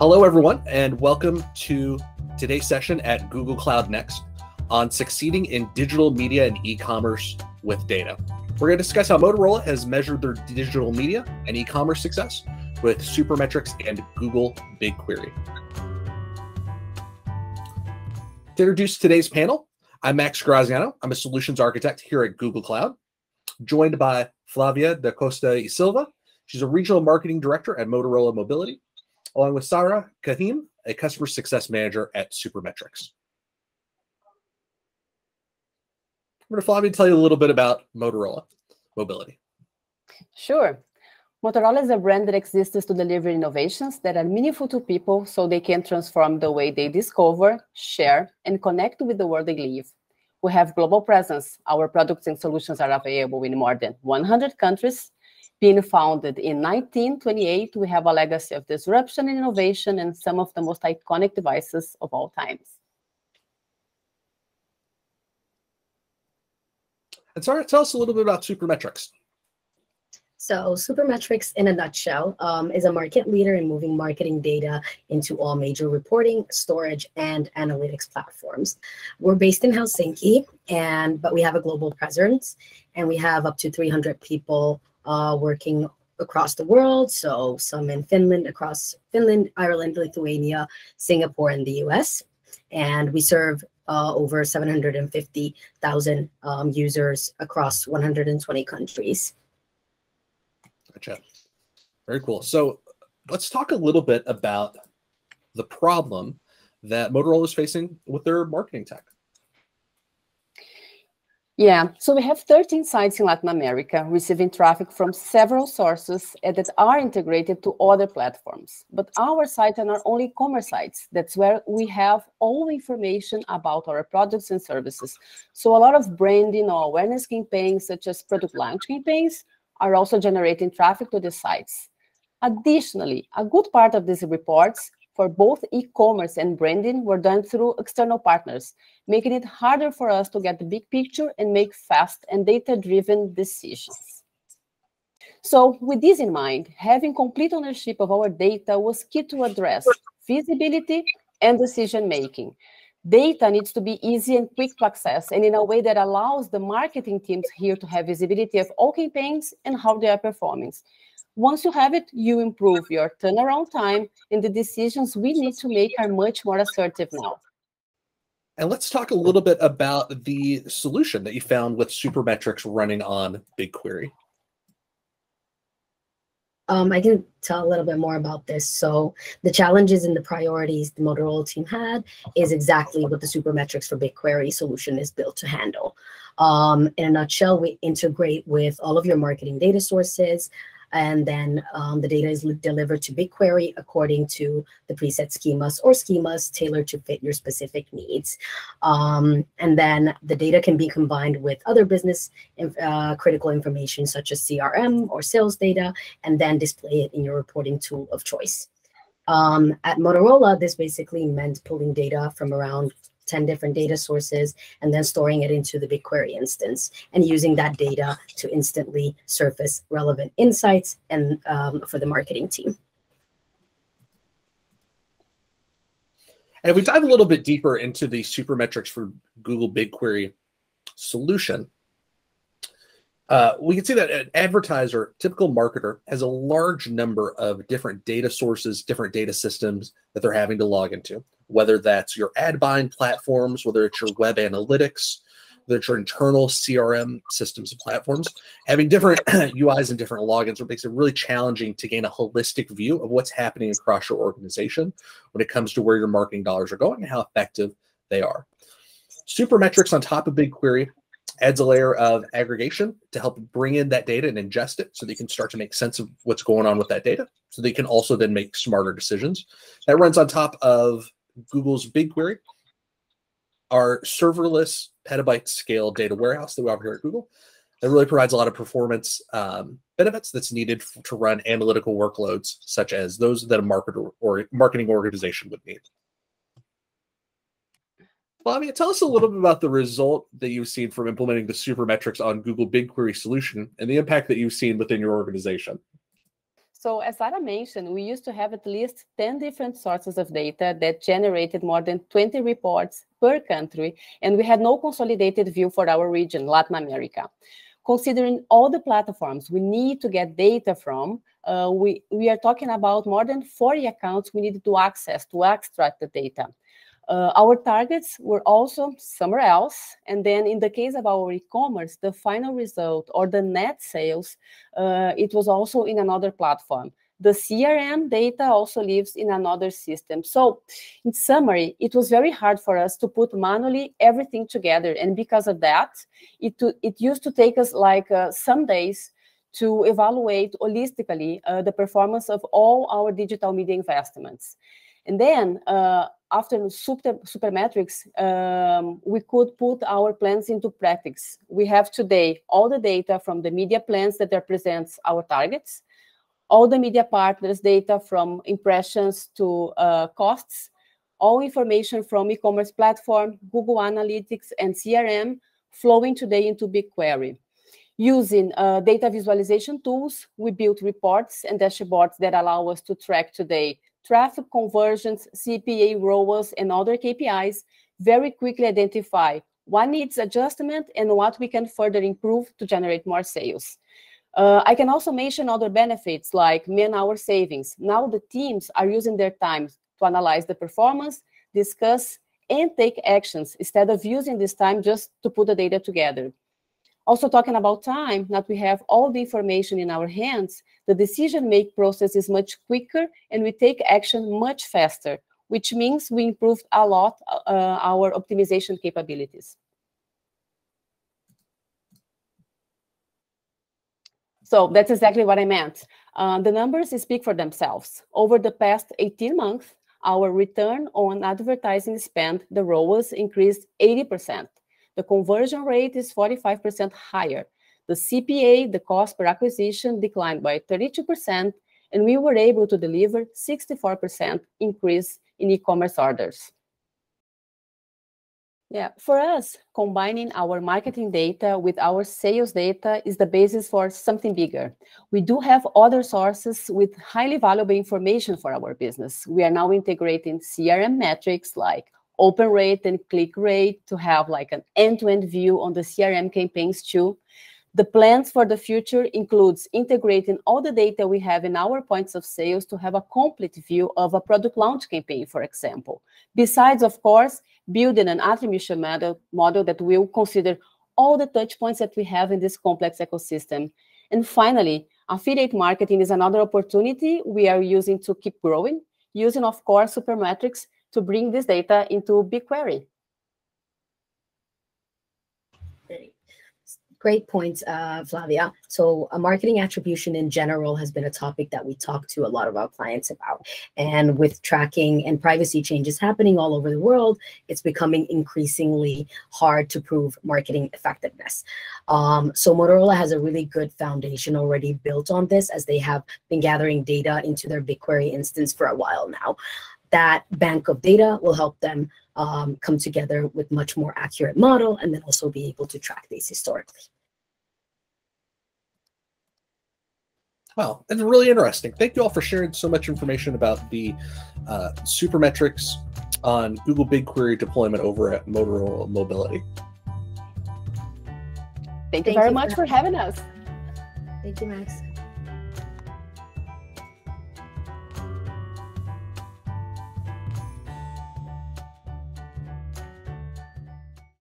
Hello, everyone, and welcome to today's session at Google Cloud Next on succeeding in digital media and e commerce with data. We're going to discuss how Motorola has measured their digital media and e commerce success with Supermetrics and Google BigQuery. To introduce today's panel, I'm Max Graziano. I'm a solutions architect here at Google Cloud, joined by Flavia da Costa Silva. She's a regional marketing director at Motorola Mobility along with Sarah Kahim, a customer success manager at Supermetrics. I'm going to Flavia tell you a little bit about Motorola Mobility. Sure. Motorola is a brand that exists to deliver innovations that are meaningful to people so they can transform the way they discover, share, and connect with the world they live. We have global presence. Our products and solutions are available in more than 100 countries being founded in 1928, we have a legacy of disruption and innovation and some of the most iconic devices of all times. And Sarah, tell us a little bit about Supermetrics. So Supermetrics, in a nutshell, um, is a market leader in moving marketing data into all major reporting, storage, and analytics platforms. We're based in Helsinki, and but we have a global presence, and we have up to 300 people uh, working across the world. So some in Finland, across Finland, Ireland, Lithuania, Singapore, and the US. And we serve uh, over 750,000 um, users across 120 countries. Gotcha. Very cool. So let's talk a little bit about the problem that Motorola is facing with their marketing tech. Yeah, so we have 13 sites in Latin America receiving traffic from several sources that are integrated to other platforms. But our sites are not only commerce sites, that's where we have all the information about our products and services. So a lot of branding or awareness campaigns, such as product launch campaigns, are also generating traffic to the sites. Additionally, a good part of these reports for both e-commerce and branding were done through external partners, making it harder for us to get the big picture and make fast and data-driven decisions. So with this in mind, having complete ownership of our data was key to address visibility and decision-making. Data needs to be easy and quick to access and in a way that allows the marketing teams here to have visibility of all campaigns and how they are performing. Once you have it, you improve your turnaround time, and the decisions we need to make are much more assertive now. And let's talk a little bit about the solution that you found with Supermetrics running on BigQuery. Um, I can tell a little bit more about this. So the challenges and the priorities the Motorola team had is exactly what the Supermetrics for BigQuery solution is built to handle. Um, in a nutshell, we integrate with all of your marketing data sources, and then um, the data is delivered to BigQuery according to the preset schemas or schemas tailored to fit your specific needs. Um, and then the data can be combined with other business uh, critical information such as CRM or sales data, and then display it in your reporting tool of choice. Um, at Motorola, this basically meant pulling data from around 10 different data sources and then storing it into the BigQuery instance and using that data to instantly surface relevant insights and um, for the marketing team. And if we dive a little bit deeper into the Supermetrics for Google BigQuery solution, uh, we can see that an advertiser, typical marketer, has a large number of different data sources, different data systems that they're having to log into, whether that's your ad buying platforms, whether it's your web analytics, whether it's your internal CRM systems and platforms. Having different UIs and different logins makes it really challenging to gain a holistic view of what's happening across your organization when it comes to where your marketing dollars are going and how effective they are. Supermetrics on top of BigQuery adds a layer of aggregation to help bring in that data and ingest it so they can start to make sense of what's going on with that data. So they can also then make smarter decisions. That runs on top of Google's BigQuery, our serverless petabyte scale data warehouse that we offer here at Google. That really provides a lot of performance um, benefits that's needed to run analytical workloads, such as those that a marketer or marketing organization would need. Flavia, tell us a little bit about the result that you've seen from implementing the Supermetrics on Google BigQuery solution and the impact that you've seen within your organization. So as Sarah mentioned, we used to have at least 10 different sources of data that generated more than 20 reports per country, and we had no consolidated view for our region, Latin America. Considering all the platforms we need to get data from, uh, we, we are talking about more than 40 accounts we needed to access to extract the data. Uh, our targets were also somewhere else. And then in the case of our e-commerce, the final result or the net sales, uh, it was also in another platform. The CRM data also lives in another system. So in summary, it was very hard for us to put manually everything together. And because of that, it, it used to take us like uh, some days to evaluate holistically uh, the performance of all our digital media investments. And then uh, after super, Supermetrics, um, we could put our plans into practice. We have today all the data from the media plans that represents our targets, all the media partners data from impressions to uh, costs, all information from e-commerce platform, Google Analytics, and CRM flowing today into BigQuery. Using uh, data visualization tools, we built reports and dashboards that allow us to track today traffic conversions, CPA ROAS, and other KPIs very quickly identify what needs adjustment and what we can further improve to generate more sales. Uh, I can also mention other benefits like man-hour savings. Now the teams are using their time to analyze the performance, discuss, and take actions instead of using this time just to put the data together. Also talking about time, that we have all the information in our hands, the decision-make process is much quicker and we take action much faster, which means we improved a lot uh, our optimization capabilities. So that's exactly what I meant. Uh, the numbers speak for themselves. Over the past 18 months, our return on advertising spend, the ROAS, increased 80% the conversion rate is 45% higher. The CPA, the cost per acquisition, declined by 32%, and we were able to deliver 64% increase in e-commerce orders. Yeah, for us, combining our marketing data with our sales data is the basis for something bigger. We do have other sources with highly valuable information for our business. We are now integrating CRM metrics like open rate and click rate to have like an end-to-end view on the CRM campaigns too. The plans for the future includes integrating all the data we have in our points of sales to have a complete view of a product launch campaign, for example. Besides, of course, building an attribution model, model that will consider all the touch points that we have in this complex ecosystem. And finally, affiliate marketing is another opportunity we are using to keep growing, using, of course, Supermetrics to bring this data into BigQuery. Great points, uh, Flavia. So, a marketing attribution in general has been a topic that we talk to a lot of our clients about. And with tracking and privacy changes happening all over the world, it's becoming increasingly hard to prove marketing effectiveness. Um, so, Motorola has a really good foundation already built on this as they have been gathering data into their BigQuery instance for a while now that bank of data will help them um, come together with much more accurate model and then also be able to track these historically. Wow, that's really interesting. Thank you all for sharing so much information about the uh, Supermetrics on Google BigQuery deployment over at Motorola Mobility. Thank you Thank very you much for having us. Thank you, Max.